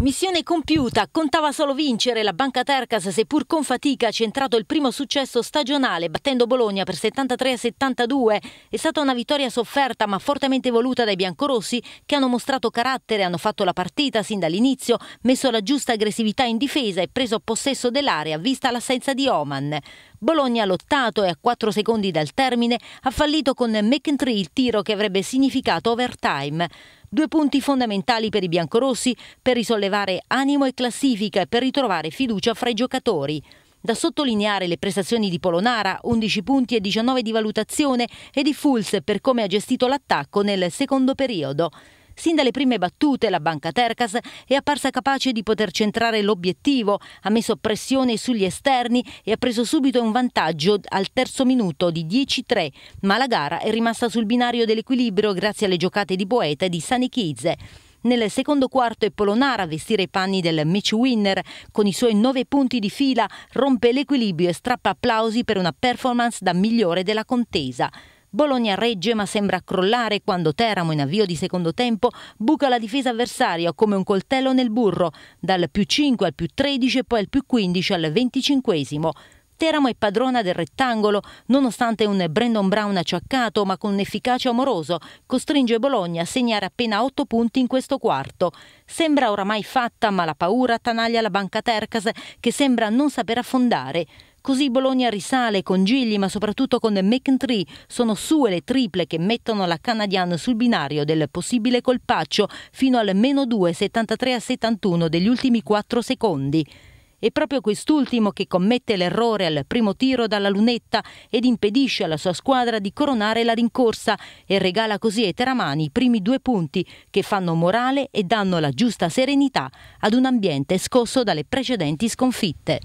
Missione compiuta, contava solo vincere. La Banca Tercas, seppur con fatica, ha centrato il primo successo stagionale, battendo Bologna per 73 a 72. È stata una vittoria sofferta, ma fortemente voluta dai biancorossi, che hanno mostrato carattere, hanno fatto la partita sin dall'inizio, messo la giusta aggressività in difesa e preso possesso dell'area, vista l'assenza di Oman. Bologna ha lottato e a 4 secondi dal termine ha fallito con McIntyre il tiro che avrebbe significato overtime. Due punti fondamentali per i biancorossi per risollevare animo e classifica e per ritrovare fiducia fra i giocatori. Da sottolineare le prestazioni di Polonara, 11 punti e 19 di valutazione, e di Fulz per come ha gestito l'attacco nel secondo periodo. Sin dalle prime battute la banca Tercas è apparsa capace di poter centrare l'obiettivo, ha messo pressione sugli esterni e ha preso subito un vantaggio al terzo minuto di 10-3, ma la gara è rimasta sul binario dell'equilibrio grazie alle giocate di Boeta e di Sani Kiz. Nel secondo quarto è Polonara a vestire i panni del match winner. Con i suoi nove punti di fila rompe l'equilibrio e strappa applausi per una performance da migliore della contesa. Bologna regge ma sembra crollare quando Teramo in avvio di secondo tempo buca la difesa avversaria come un coltello nel burro, dal più 5 al più 13 e poi al più 15 al 25. Teramo è padrona del rettangolo, nonostante un Brandon Brown acciaccato ma con un'efficacia amoroso, costringe Bologna a segnare appena 8 punti in questo quarto. Sembra oramai fatta, ma la paura attanaglia la banca Tercas che sembra non saper affondare. Così Bologna risale con Gigli ma soprattutto con McIntyre. Sono sue le triple che mettono la Canadian sul binario del possibile colpaccio fino al meno 2, 73 a 71 degli ultimi 4 secondi. È proprio quest'ultimo che commette l'errore al primo tiro dalla lunetta ed impedisce alla sua squadra di coronare la rincorsa e regala così ai Teramani i primi due punti che fanno morale e danno la giusta serenità ad un ambiente scosso dalle precedenti sconfitte.